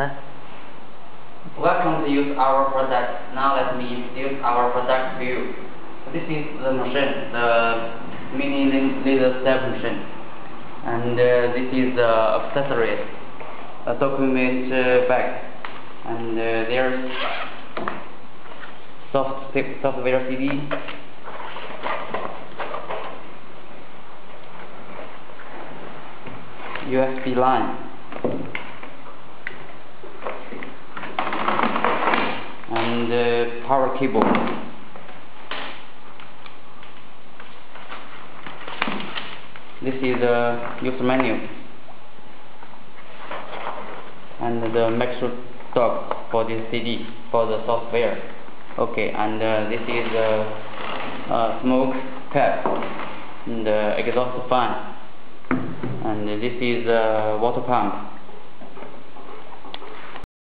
sir. Welcome to use our product. Now let me introduce our product to you. This is the machine, the mini laser step machine. And uh, this is the accessories, a document uh, bag. And uh, there's soft software CD. USB line uh, power cable. This is the user menu and the mixer dock for this CD for the software. Okay and uh, this is the uh, smoke cap and the exhaust fan. And this is the water pump